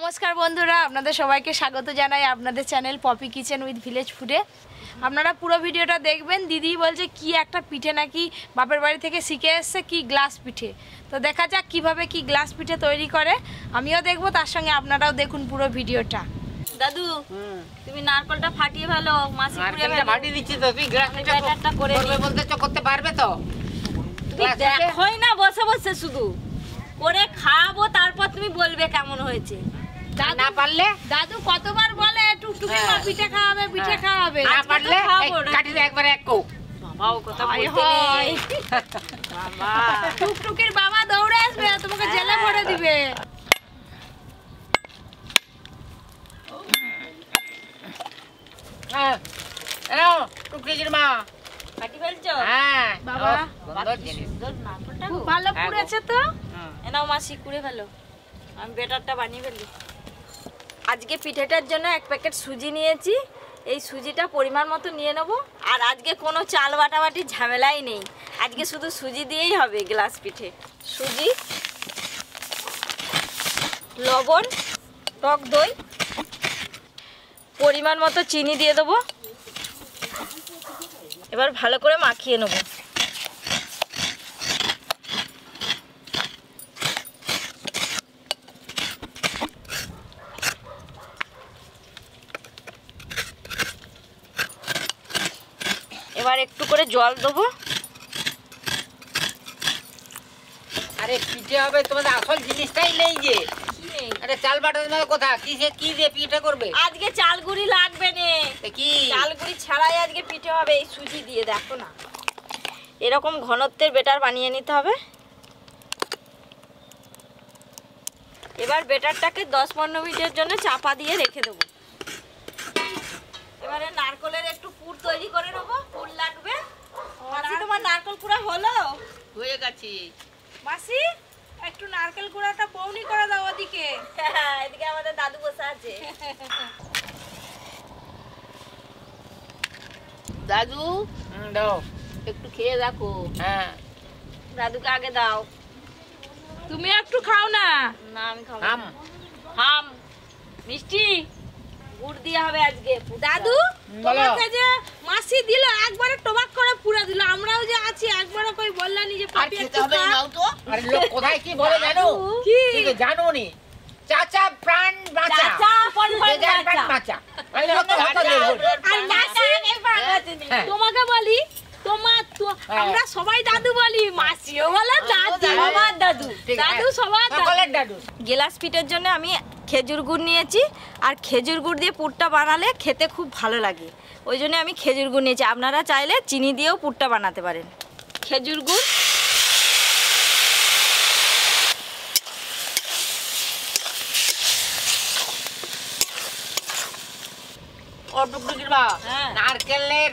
নমস্কার বন্ধুরা আপনাদের সবাইকে স্বাগত জানাই আপনাদের channel Poppy kitchen with village ফুডে। আপনারা পুরো ভিডিওটা দেখবেন দিদি বলছে কি একটা পিঠে নাকি বাপের বাড়ি থেকে শিখে এসছে কি গ্লাস পিঠে। তো দেখা যাক কীভাবে কি গ্লাস পিঠে তৈরি করে আমিও দেখব তার সঙ্গে আপনারাও দেখুন পুরো ভিডিওটা। দাদু তুমি নারকলটা ফাটিয়ে ভালো মাসি পুড়ে ফাটিয়ে দিচ্ছি তো তুই গ্লাস ব্যাটারটা করে করবে বলতে তো করতে পারবে তো। তুমি? দেখোই না বসে বসে শুধু। করে খাব তারপর তুমি বলবে কেমন হয়েছে। না পারলে? দাদু কতবার বলে টুকটুকি মা হ্যাঁ। পিঠে খাওয়াবে পিঠে হ্যাঁ। খাওয়াবে? না পারলে খাব এই না। কাটি দে এক কৌ। বাবা কথা বলতে নেই বাবা। টুকটুকির বাবা দৌড়ে আসবে তোমাকে জেলে ভরে দিবে। হ্যাঁ। মা। ফেলছো? হ্যাঁ। বাবা। খুব গো। ভালো পুড়েছে তো? এনাও মাসি কুড়ে ফেলো। আমি বেটারটা বানিয়ে ফেলি। আজকে পিঠেটার জন্য এক প্যাকেট সুজি নিয়েছি। এই সুজিটা পরিমাণ মতো নিয়ে নেব। আর আজকে কোনো চাল বাটাবাটির ঝামেলাই নেই। আজকে শুধু সুজি দিয়েই হবে গ্লাস পিঠে। সুজি, লবণ, টক দই, পরিমাণ মতো চিনি দিয়ে দেবো। এবার ভালো করে মাখিয়ে নেব এবার একটু করে জল দেবো। আরে পিঠে হবে তোমাদের আসল জিনিসটাই নেই যে। আরে চাল কোথা? কিসে কি দিয়ে পিঠে করবে? আজকে চালগুড়ি লাগবে নে। তা কি? চালগুড়ি ছাড়াই আজকে পিঠে হবে এই সুজি দিয়ে দেখো না। এরকম ঘনত্বের বেটার বানিয়ে নিতে হবে। এবার বেটারটাকে দশ পনেরো মিনিটের জন্য চাপা দিয়ে রেখে দেবো। এবারে নারকলের একটু পুর তৈরি করে নেব পুর লাগবে। মাসি তোমার নারকল কুড়া হলো? হয়ে গেছে। মাসি একটু নারকেল কুড়াটা বৌনি করে দাও ওদিকে। এদিকে আমাদের দাদু বসে আছে। দাদু দাও। একটু খেয়ে দেখো। হ্যাঁ। দাদুকে আগে দাও। তুমি একটু খাও না। না আমি খাব হাম। হাম। মিষ্টি? গুড় দিয়ে হবে আজকে। দাদু তোমাকে যে মাসি দিল একবারে টবাক করে পুরা দিল। আমরাও যে আছি একবারে কই বললানি যে পাপি একটু খা। আরে লোক কোথায় কি বলে জানো? কি? জানো নি চাচা প্রাণ বাঁচা। চাচা প্রাণ বাঁচা। আমি হতো হতো দেবো আর মাসি হ্যাঁ। তোমাকে বলি তোমার তো- হ্যাঁ। আমরা সবাই দাদু বলি মাসিও বলে দাদু। আমার দাদু। দাদু সবার দাদু। গেলাস পিঠের জন্য আমি খেজুর গুড় নিয়েছি আর খেজুর গুড় দিয়ে পুরটা বানালে খেতে খুব ভালো লাগে। ওই জন্য আমি খেজুর গুড় নিয়েছি। আপনারা চাইলে চিনি দিয়েও পুরটা বানাতে পারেন। খেজুর গুড়। হ্যাঁ। নারকেলের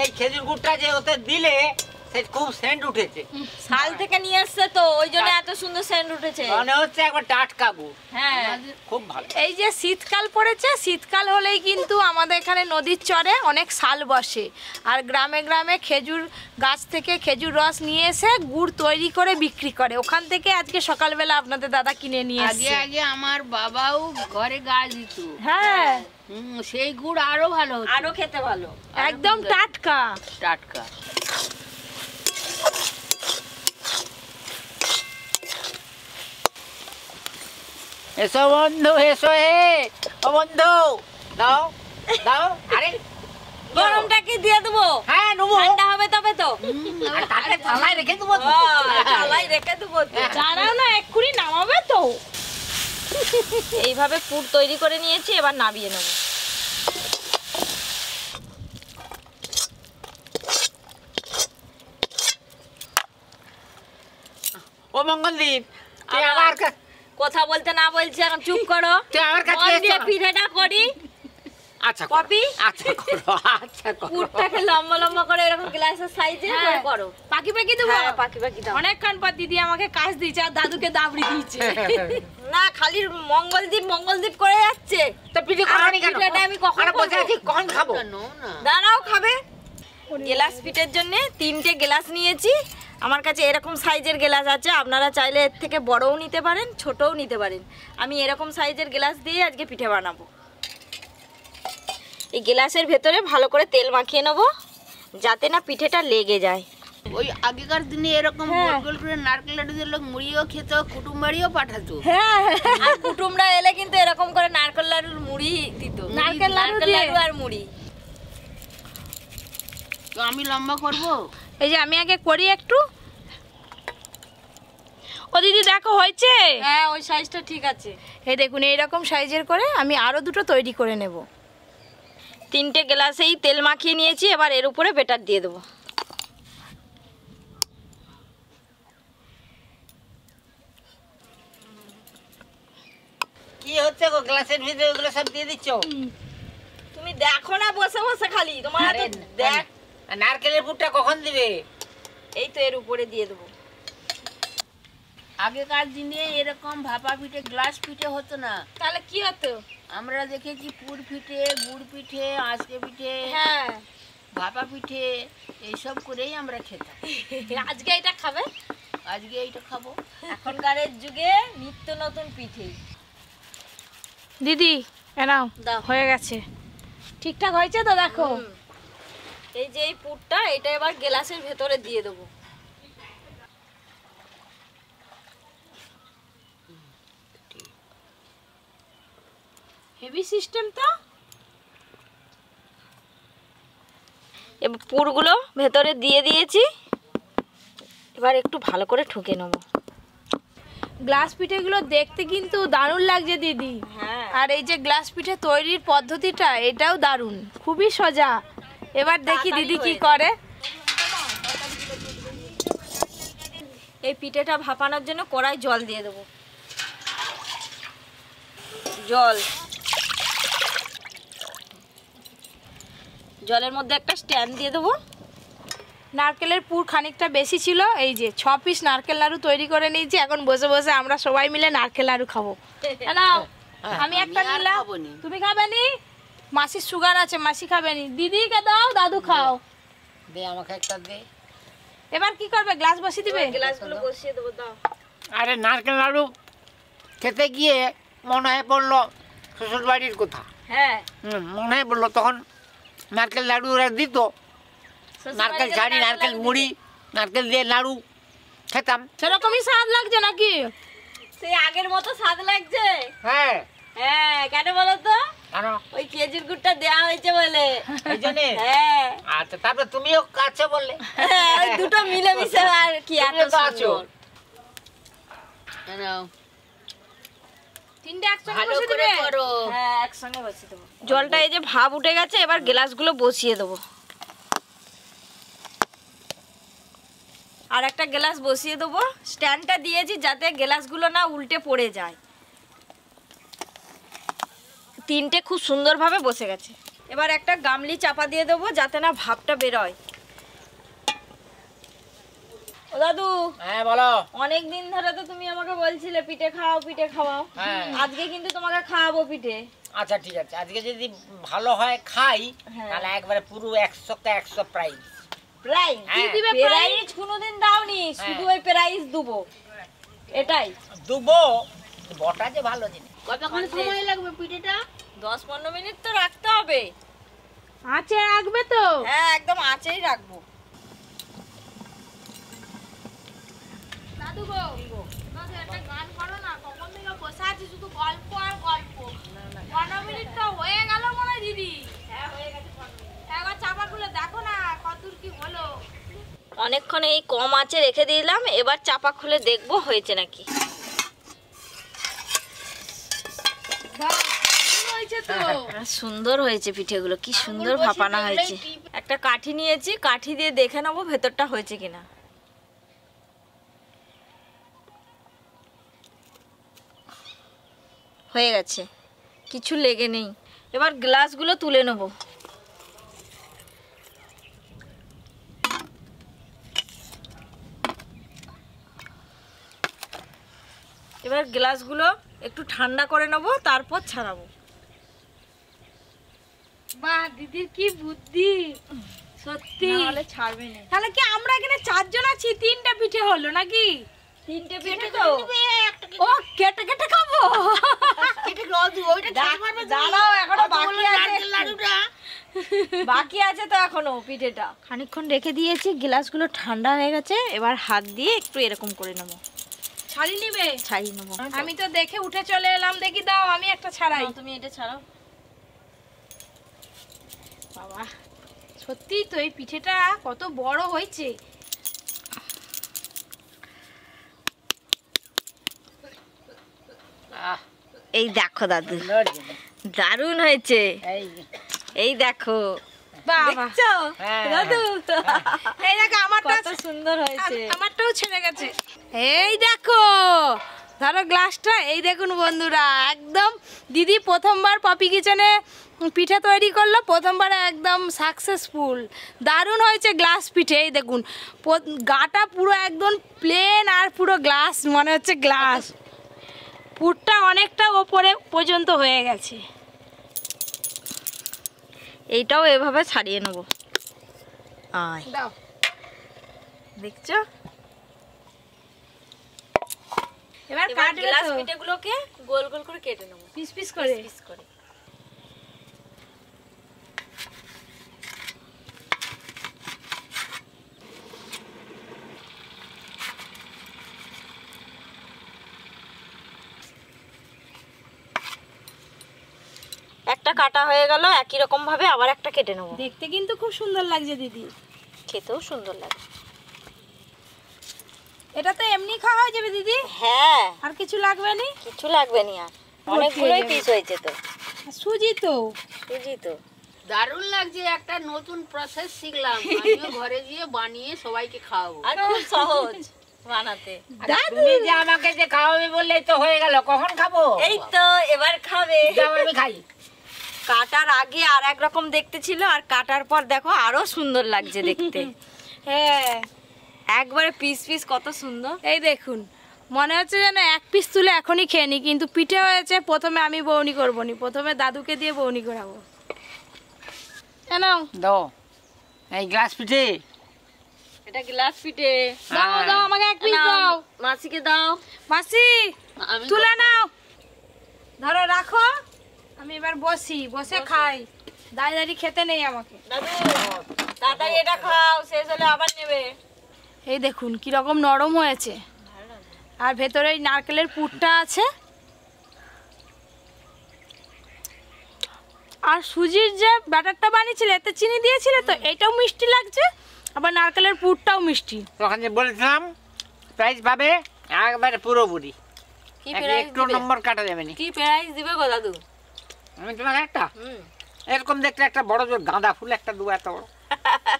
এই খেজুর গুড়টা যে ওতে দিলে খুব সেন্ট উঠেছে। শাল থেকে নিয়ে এসছে তো ওই জন্য এত সুন্দর সেন্ট উঠেছে। মনে হচ্ছে একবার টাটকা গুড় হ্যাঁ। খুব ভালো। এই যে শীতকাল পড়েছে শীতকাল হলেই কিন্তু আমাদের এখানে নদীর চরে অনেক শাল বসে। আর গ্রামে গ্রামে খেজুর গাছ থেকে খেজুর রস নিয়ে এসে গুড় তৈরি করে বিক্রি করে। ওখান থেকে আজকে সকালবেলা আপনাদের দাদা কিনে নিয়ে আগে আগে আমার বাবাও ঘরে গাছ দিত। হ্যাঁ। সেই গুড় আরও ভালো আরও খেতে ভালো। একদম টাটকা। টাটকা। এসো বন্ধু এসো হে। ও বন্ধু দাও দাও। আরে গরমটা কি দিয়ে দেবো? হ্যাঁ নেব। ঠান্ডা হবে তবে তো। আর তাহলে থালায় রেখে দেবো থালায় রেখে দেবো তো। দাঁড়াও না এক্ষুনি নামাবে তো। এইভাবে পুর তৈরি করে নিয়েছি এবার নামিয়ে নেব। ও মঙ্গলদীপ তুই আমার- কথা বলতে না বলছি এখন চুপ করো। তুই আমার কাছে এসো। পিঠেটা করি। আচ্ছা করো, পপি? আচ্ছা করো আচ্ছা করো। পুরটাকে লম্বা লম্বা করে এরকম গ্লাসের সাইজে হ্যাঁ। করো পাখি পাখি দেবো? হ্যাঁ পাখি পাখি দাও। অনেকক্ষণ পর দিদি আমাকে কাজ দিয়েছে আর দাদুকে দাবড়ি দিয়েছে। না খালি মঙ্গলদ্বীপ মঙ্গলদ্বীপ করে যাচ্ছে। তো পিঠে করনি কেন? পিঠেটা আমি কখন বসে করব? আছি কখন খাব? নো না দাঁড়াও খাবে। গ্লাস পিঠের জন্য তিনটে গ্লাস নিয়েছি। আমার কাছে এরকম সাইজের গ্লাস আছে আপনারা চাইলে এর থেকে বড়ও নিতে পারেন ছোটও নিতে পারেন। আমি এরকম সাইজের গ্লাস দিয়ে আজকে পিঠে বানাবো। এই গ্লাসের ভেতরে ভালো করে তেল মাখিয়ে নেব যাতে না পিঠেটা লেগে যায়। ওই আগেকার দিনে এরকম হ্যাঁ। গোল গোল করে নারকেল লাডু দিয়ে লোক মুড়িও খেত কুটুম্বাড়িও পাঠাতো। হ্যাঁ আর কুটুমরা এলে কিন্তু এরকম করে নারকেল লাড়ুর মুড়ি দিত। নারকেল লাড়ু? আর মুড়ি। তো আমি লম্বা করব? এই যে আমি আগে করি একটু। ও দিদি দেখো হয়েছে? হ্যাঁ ওই সাইজটা ঠিক আছে। এই দেখুন এইরকম সাইজের করে আমি আরও দুটো তৈরি করে নেব। তিনটে গ্লাসেই তেল মাখিয়ে নিয়েছি এবার এর উপরে বেটার দিয়ে দেবো। কি হচ্ছে গো গ্লাসের ভিতরে ওগুলো সব দিয়ে দিচ্ছ? তুমি দেখো না বসে বসে খালি। তোমার দেখ নারকেলের পুরটা কখন দিবে? এই তো এর উপরে দিয়ে দেবো। আগেকার দিনে এরকম ভাপা পিঠে গ্লাস পিঠে হতো না। তাহলে কি হতো? আমরা দেখেছি পুর পিঠে গুড় পিঠে আজকে পিঠে হ্যাঁ। ভাপা পিঠে এইসব করেই আমরা খেতাম। আজকে এটা খাবে? আজকে এইটা খাব। এখনকারের যুগে নিত্য নতুন পিঠে। দিদি এ নাও দাও। হয়ে গেছে। ঠিকঠাক হয়েছে তো দেখো। এই যে এই পুরটা এটা এবার গ্লাসের ভেতরে দিয়ে দেবো। হেভি সিস্টেম তো? এবার পুরগুলো ভেতরে দিয়ে দিয়েছি। এবার একটু ভালো করে ঠুকে নেব। গ্লাস পিঠেগুলো দেখতে কিন্তু দারুণ লাগছে দিদি। হ্যাঁ। আর এই যে গ্লাস পিঠে তৈরির পদ্ধতিটা এটাও দারুণ। খুবই সোজা। এবার দেখি দিদি কি করে। এই পিঠেটা ভাপানোর জন্য কড়াই জল দিয়ে দেবো। জল। জলের মধ্যে একটা স্ট্যান্ড দিয়ে দেবো। নারকেলের পুর খানিকটা বেশি ছিল এই যে ছ পিস নারকেল নাড়ু তৈরি করে নিয়েছি এখন বসে বসে আমরা সবাই মিলে নারকেল নাড়ু খাব। এ আমি একটা নিলাম। তুমি খাবে নি? মাসির সুগার আছে মাসি খাবে নি। দিদিকে দাও দাদু খাও। দে আমাকে একটা দে। এবার কি করবে? গ্লাস বসিয়ে দিবে? গ্লাসগুলো বসিয়ে দেবো দাও। আরে নারকেল নাড়ু খেতে গিয়ে মনে হয় পড়ল শ্বশুর বাড়ির কথা। হ্যাঁ। মনে হয় বলল তখন নারকেল নাড়ু ওরা দিত। নারকেল ছাড়ি নারকেল মুড়ি নারকেল দিয়ে নাড়ু খেতাম। সেরকমই স্বাদ লাগছে নাকি? সেই আগের মতো স্বাদ লাগছে? হ্যাঁ। হ্যাঁ কেন বলো তো? ওই খেজুর গুড়টা দেওয়া হয়েছে বলে। হ্যাঁ। আচ্ছা তারপরে তুমিও কাছে বললে। হ্যাঁ, ওই দুটো মিলেমিশে আর কি এত সুন্দর। হ্যাঁ জলটা এই যে ভাব উঠে গেছে এবার গ্লাসগুলো বসিয়ে দেবো। আর একটা গ্লাস বসিয়ে দেবো। স্ট্যান্ডটা দিয়েছি যাতে গ্লাসগুলো না উল্টে পড়ে যায়। তিনটে খুব সুন্দরভাবে বসে গেছে। এবার একটা গামলি চাপা দিয়ে দেবো যাতে না ভাবটা বেরোয়। ও দাদু হ্যাঁ বলো। অনেক দিন ধরে তো তুমি আমাকে বলছিলে পিঠে খাও পিঠে খাওয়াও। হ্যাঁ। আজকে কিন্তু তোমাকে খাওয়াবো পিঠে। আচ্ছা ঠিক আছে। আজকে যদি ভালো হয় খাই। হ্যাঁ। তাহলে একবারে পুরো একশো তে একশো প্রাইস প্রাইজ কি। দিবে প্রাইজ কোনোদিন দাওনি শুধু ওই প্রাইজ দেবো। এটাই। দুবো বটা যে ভালো জিনিস। কতক্ষণ সময় লাগবে পিঠেটা? দশ পনেরো মিনিট তো রাখতে হবে। আছে রাখবে তো? হ্যাঁ একদম আঁচেই রাখব। দাদু গো একটা গান করো না কখন থেকে বসে আছি শুধু গল্প আর গল্প। পনেরো মিনিট তো হয়ে গেল মনে দিদি। হ্যাঁ হয়ে গেছে একবার চাপাগুলো দেখো না কতদূর কি হলো। অনেকক্ষণ এই কম আঁচে রেখে দিলাম এবার চাপা খুলে দেখব হয়েছে নাকি। সুন্দর হয়েছে পিঠেগুলো কি সুন্দর ভাপানো হয়েছে। একটা কাঠি নিয়েছি কাঠি দিয়ে দেখে নেব ভেতরটা হয়েছে কিনা। হয়ে গেছে কিছু লেগে নেই। এবার গ্লাসগুলো তুলে নেব। এবার গ্লাসগুলো একটু ঠান্ডা করে নেব তারপর ছাড়াবো। বাহ দিদির কি বুদ্ধি? সত্যি। ছাড়বে না। তাহলে কি আমরা এখানে চারজন আছি? তিনটা পিঠে হলো নাকি? তিনটে পিঠে তো। ও কেটে কেটে খাব? দাঁড়াও এখনও বাকি আছে। বাকি আছে তো এখনও পিঠেটা। খানিকক্ষণ রেখে দিয়েছি গ্লাসগুলো ঠান্ডা হয়ে গেছে এবার হাত দিয়ে একটু এরকম করে নেব। ছাড়ি নিবে? ছাড়িয়ে নেব। আমি তো দেখে উঠে চলে এলাম দেখি দাও আমি একটা ছাড়াই। তুমি এটা ছাড়াও। বাবা সত্যি তো এই পিঠেটা কত বড় হয়েছে। আহ, এই দেখো দাদু। লড়ছে না। দারুণ হয়েছে। এই। এই দেখো। বাবা। হ্যাঁ। দাদু। এই দেখো আমারটা কত সুন্দর হয়েছে। আমারটাও ছেড়ে গেছে। এই দেখো ধরো গ্লাসটা এই দেখুন বন্ধুরা একদম দিদি প্রথমবার পপি কিচেনে পিঠে তৈরি করল প্রথমবার একদম সাকসেসফুল দারুণ হয়েছে গ্লাস পিঠে এই দেখুন গাটা পুরো একদম প্লেন আর পুরো গ্লাস মনে হচ্ছে গ্লাস পুরটা অনেকটা ওপরে পর্যন্ত হয়ে গেছে। এইটাও এভাবে ছাড়িয়ে নেব। আয়। দেখছ? এবার কাটবে গ্লাস পিঠেগুলোকে গোল গোল করে কেটে নেব। পিস পিস করে? পিস করে। একটা কাটা হয়ে গেল একই রকম ভাবে আবার একটা কেটে নেব। দেখতে কিন্তু খুব সুন্দর লাগছে দিদি। খেতেও সুন্দর লাগে এটা তো এমনি খাওয়া হয়ে যাবে দিদি? হ্যাঁ। আর কিছু লাগবে না? কিছু লাগবে না আর। অনেকগুলোই পিস হয়েছে তো। সুজি তো। বুঝি তো। দারুণ লাগছে একটা নতুন প্রসেস শিখলাম। আমিও ঘরে গিয়ে বানিয়ে সবাইকে খাওয়াবো। আর খুব সহজ বানাতে। তুমি যে আমাকে যে খাওয়াবে বললেই তো হয়ে গেল কখন খাব? এই তো এবার খাবে। যাও আমি খাই। কাটার আগে আর এক রকম দেখতে ছিল আর কাটার পর দেখো আরও সুন্দর লাগছে দেখতে। হ্যাঁ। একবারে পিস পিস কত সুন্দর। এই দেখুন মনে হচ্ছে যেন এক পিস তুলে এখনই খেয়ে নি কিন্তু পিঠে হয়েছে প্রথমে আমি বৌনি করব নি প্রথমে দাদুকে দিয়ে বৌনি করাবো। কেন দাও। এই গ্লাস পিঠে। এটা গ্লাস পিঠে। দাও হ্যাঁ। দাও আমাকে এক পিস দাও। মাসিকে দাও। মাসি তুলে নাও। ধরো রাখো। আমি এবার বসি বসে খাই। দাঁড়িয়ে দাঁড়িয়ে খেতে নেই আমাকে। দাদু এটা খাও শেষ হলে আবার নেবে। এই দেখুন কি রকম নরম হয়েছে। আর ভেতরে এই নারকেলের পুরটা আছে। আর সুজির যে ব্যাটারটা বানিয়েছিলে এতে চিনি দিয়েছিলে তো? এটাও মিষ্টি লাগছে আবার নারকেলের পুরটাও মিষ্টি। তখন যে বলেছিলাম প্রাইজ পাবে একবারে পুরোপুরি। প্রাইস একটু নম্বর কাটা যাবে না। কি প্রাইস দিবে গো দাদু আমি তোমাকে একটা? এরকম দেখতে একটা বড় জোর গাঁদা ফুল একটা দু এত বড়।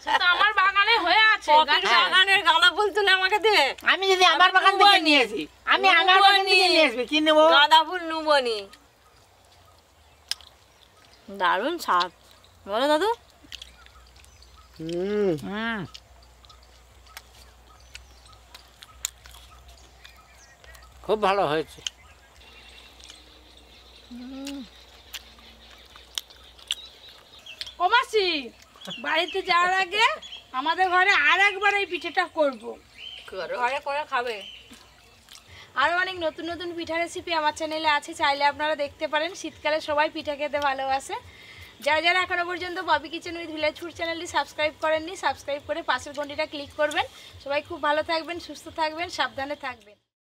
সেটা আমার বাগানে হয়ে আছে বাগানের গাঁদা ফুল তুলে আমাকে দেবে আমি যদি আমার বাগান থেকে নিয়েছি আমি আমার বাগান থেকে নিয়ে আসবি কি নেব? গাঁদা ফুল দারুণ স্বাদ। বলো দাদু। হুম। খুব ভালো হয়েছে। ও মাসি বাড়িতে যাওয়ার আগে আমাদের ঘরে আর একবার এই পিঠেটা করব। ঘরে করে খাবে। আরও অনেক নতুন নতুন পিঠা রেসিপি আমার চ্যানেলে আছে চাইলে আপনারা দেখতে পারেন। শীতকালে সবাই পিঠা খেতে ভালোবাসে। যারা যারা এখনও পর্যন্ত Bobby kitchen with village food চ্যানেলটি সাবস্ক্রাইব করেননি সাবস্ক্রাইব করে পাশের ঘন্টিটা ক্লিক করবেন। সবাই খুব ভালো থাকবেন সুস্থ থাকবেন সাবধানে থাকবেন।